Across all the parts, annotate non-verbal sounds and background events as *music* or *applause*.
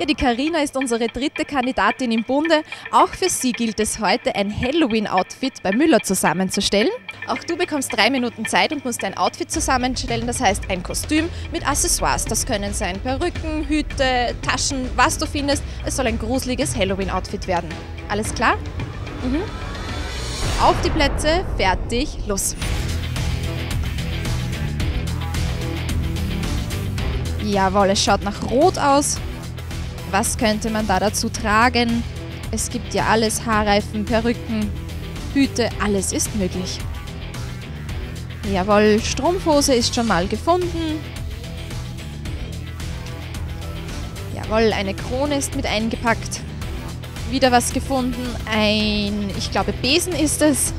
Ja, die Karina ist unsere dritte Kandidatin im Bunde. Auch für sie gilt es heute, ein Halloween-Outfit bei Müller zusammenzustellen. Auch du bekommst drei Minuten Zeit und musst ein Outfit zusammenstellen, das heißt ein Kostüm mit Accessoires. Das können sein Perücken, Hüte, Taschen, was du findest. Es soll ein gruseliges Halloween-Outfit werden. Alles klar? Mhm. Auf die Plätze, fertig, los! Jawohl, es schaut nach Rot aus. Was könnte man da dazu tragen? Es gibt ja alles, Haarreifen, Perücken, Hüte, alles ist möglich. Jawohl, Strumpfhose ist schon mal gefunden. Jawohl, eine Krone ist mit eingepackt. Wieder was gefunden. Ein, ich glaube, Besen ist es.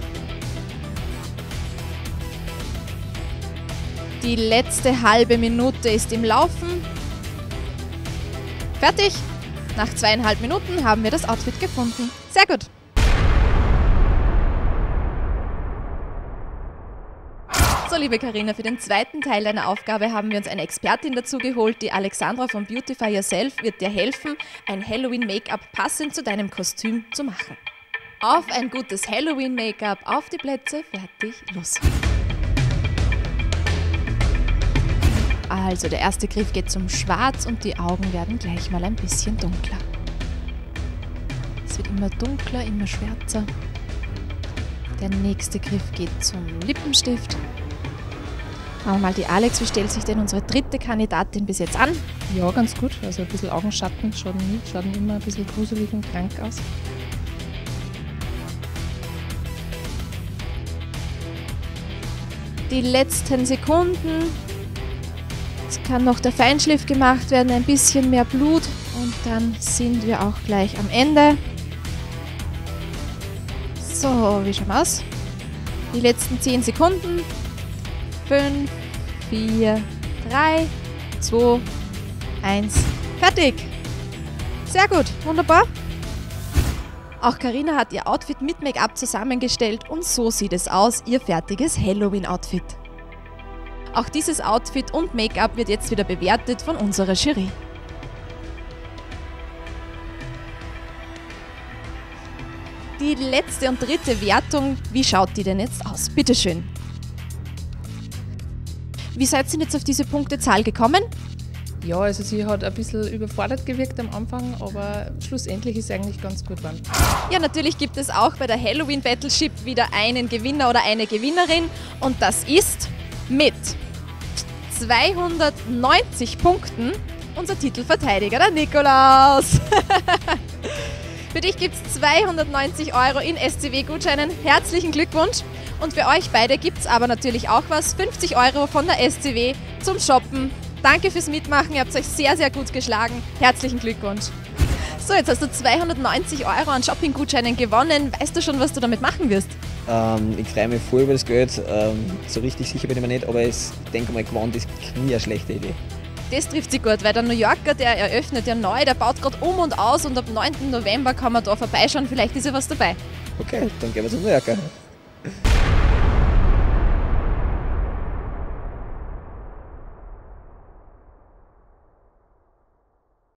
Die letzte halbe Minute ist im Laufen. Fertig. Nach zweieinhalb Minuten haben wir das Outfit gefunden. Sehr gut. So, liebe Karina, für den zweiten Teil deiner Aufgabe haben wir uns eine Expertin dazu geholt. Die Alexandra von Beautify Yourself wird dir helfen, ein Halloween-Make-up passend zu deinem Kostüm zu machen. Auf ein gutes Halloween-Make-up, auf die Plätze, fertig, los. Also der erste Griff geht zum Schwarz und die Augen werden gleich mal ein bisschen dunkler. Es wird immer dunkler, immer schwärzer. Der nächste Griff geht zum Lippenstift. Schauen wir mal die Alex, wie stellt sich denn unsere dritte Kandidatin bis jetzt an? Ja, ganz gut. Also ein bisschen Augenschatten schauen nie, schauen immer ein bisschen gruselig und krank aus. Die letzten Sekunden Jetzt kann noch der Feinschliff gemacht werden, ein bisschen mehr Blut und dann sind wir auch gleich am Ende. So, wie schauen wir aus? Die letzten 10 Sekunden. 5, 4, 3, 2, 1. Fertig! Sehr gut, wunderbar. Auch Karina hat ihr Outfit mit Make-up zusammengestellt und so sieht es aus, ihr fertiges Halloween-Outfit. Auch dieses Outfit und Make-up wird jetzt wieder bewertet von unserer Jury. Die letzte und dritte Wertung, wie schaut die denn jetzt aus? Bitteschön. Wie seid ihr jetzt auf diese Punktezahl gekommen? Ja, also sie hat ein bisschen überfordert gewirkt am Anfang, aber schlussendlich ist sie eigentlich ganz gut geworden. Ja, natürlich gibt es auch bei der Halloween Battleship wieder einen Gewinner oder eine Gewinnerin und das ist mit 290 Punkten unser Titelverteidiger, der Nikolaus. *laughs* für dich gibt es 290 Euro in SCW-Gutscheinen. Herzlichen Glückwunsch. Und für euch beide gibt es aber natürlich auch was. 50 Euro von der SCW zum Shoppen. Danke fürs Mitmachen. Ihr habt euch sehr, sehr gut geschlagen. Herzlichen Glückwunsch. So, jetzt hast du 290 Euro an Shopping-Gutscheinen gewonnen. Weißt du schon, was du damit machen wirst? Ähm, ich freue mich voll über das Geld. Ähm, so richtig sicher bin ich mir nicht, aber ich denke mal, gewonnen ist nie eine schlechte Idee. Das trifft sich gut, weil der New Yorker, der eröffnet ja neu, der baut gerade um und aus und ab 9. November kann man da vorbeischauen. Vielleicht ist ja was dabei. Okay, dann gehen wir zum New Yorker.